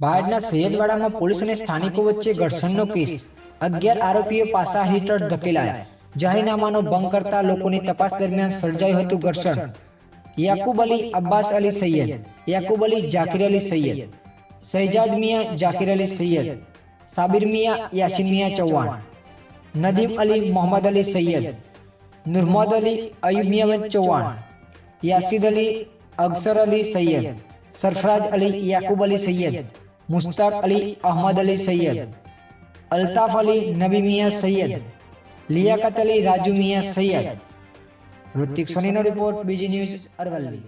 બાયડના સૈયદવાડામાં police અને સ્થાનિકો વચ્ચે ઘર્ષણનો કેસ અગિયાર આરોપીઓ પાસા હેઠળ ધકેલાયા જાહેરનામાનો ભંગ કરતા લોકોની તપાસ દરમિયાન સર્જાયું હતું ઘર્ષણ યાકુબ અલી અબ્બાસ અલી સૈયદ યાકુબ અલી જાકીર અલી સૈયદ શહેજાદ મિયા જાકીર અલી સૈયદ સાબિર મિયા યાસીન મિયા ચૌહાણ નદીમ અલી મોહમ્મદ અલી સૈયદ નુરમદ અલી અયુબ મિયા ચૌહાણ યાસીદ અલી અગસર અલી સૈયદ સરફરાજ અલી યાકુબ અલી સૈયદ मुश्ताक अली अहमद अली सैयद, अल्ताफ़ अली नबी मियाँ Syed, Liyaqat Ali Raju Miyan Sayyed. Hrithik Soni report, BG news Aravalli